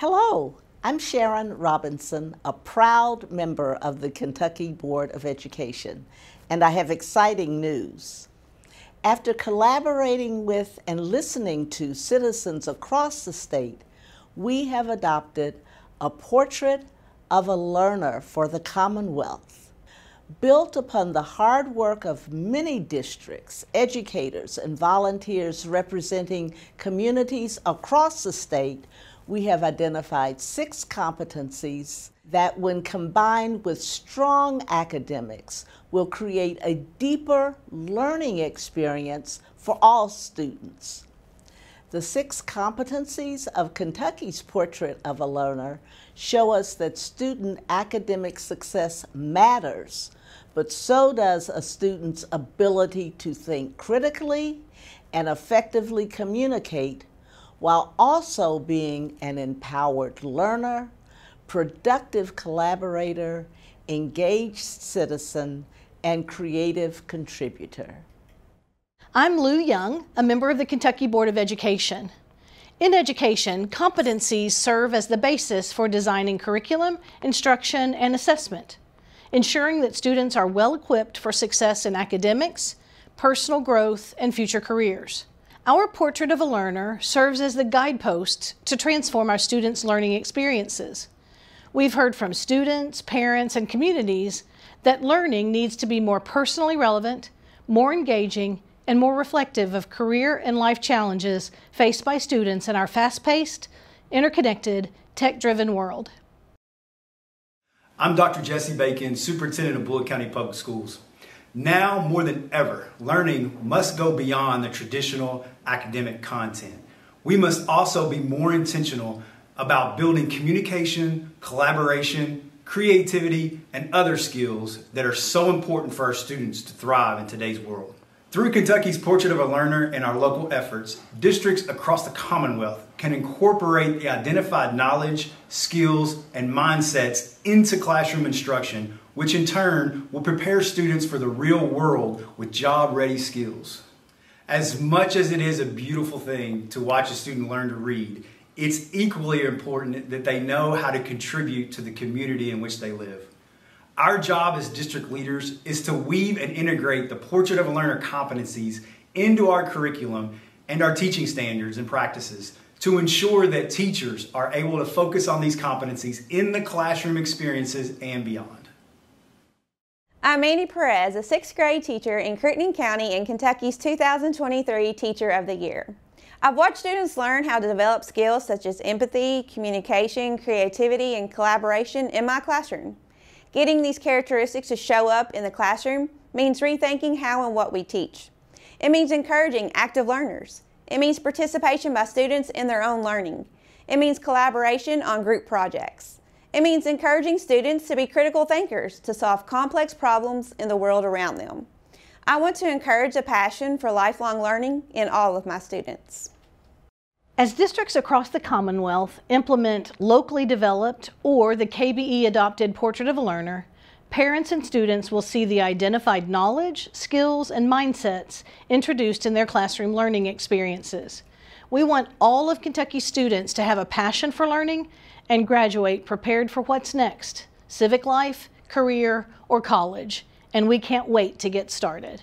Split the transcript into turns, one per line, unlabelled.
Hello, I'm Sharon Robinson, a proud member of the Kentucky Board of Education, and I have exciting news. After collaborating with and listening to citizens across the state, we have adopted a portrait of a learner for the Commonwealth. Built upon the hard work of many districts, educators, and volunteers representing communities across the state, we have identified six competencies that, when combined with strong academics, will create a deeper learning experience for all students. The six competencies of Kentucky's Portrait of a Learner show us that student academic success matters, but so does a student's ability to think critically and effectively communicate while also being an empowered learner, productive collaborator, engaged citizen, and creative contributor.
I'm Lu Young, a member of the Kentucky Board of Education. In education, competencies serve as the basis for designing curriculum, instruction, and assessment, ensuring that students are well equipped for success in academics, personal growth, and future careers. Our Portrait of a Learner serves as the guidepost to transform our students' learning experiences. We've heard from students, parents, and communities that learning needs to be more personally relevant, more engaging, and more reflective of career and life challenges faced by students in our fast-paced, interconnected, tech-driven world.
I'm Dr. Jesse Bacon, Superintendent of Bullitt County Public Schools. Now more than ever, learning must go beyond the traditional academic content. We must also be more intentional about building communication, collaboration, creativity, and other skills that are so important for our students to thrive in today's world. Through Kentucky's Portrait of a Learner and our local efforts, districts across the Commonwealth can incorporate the identified knowledge, skills, and mindsets into classroom instruction, which in turn will prepare students for the real world with job-ready skills. As much as it is a beautiful thing to watch a student learn to read, it's equally important that they know how to contribute to the community in which they live. Our job as district leaders is to weave and integrate the Portrait of a Learner competencies into our curriculum and our teaching standards and practices to ensure that teachers are able to focus on these competencies in the classroom experiences and beyond.
I'm Annie Perez, a sixth grade teacher in Crittenden County and Kentucky's 2023 Teacher of the Year. I've watched students learn how to develop skills such as empathy, communication, creativity, and collaboration in my classroom. Getting these characteristics to show up in the classroom means rethinking how and what we teach. It means encouraging active learners. It means participation by students in their own learning. It means collaboration on group projects. It means encouraging students to be critical thinkers to solve complex problems in the world around them. I want to encourage a passion for lifelong learning in all of my students.
As districts across the Commonwealth implement locally developed or the KBE adopted Portrait of a Learner, parents and students will see the identified knowledge, skills, and mindsets introduced in their classroom learning experiences. We want all of Kentucky students to have a passion for learning and graduate prepared for what's next, civic life, career, or college, and we can't wait to get started.